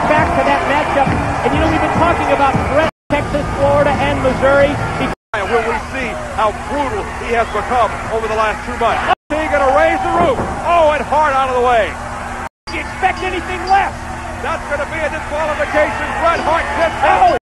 think back to that matchup, and you know we've been talking about Bret, Texas, Florida, and Missouri. Will we see how brutal he has become over the last two months? He going to raise the roof. Oh, and hard out of the way. Do you expect anything less? That's going to be a disqualification. Bret Hart gets.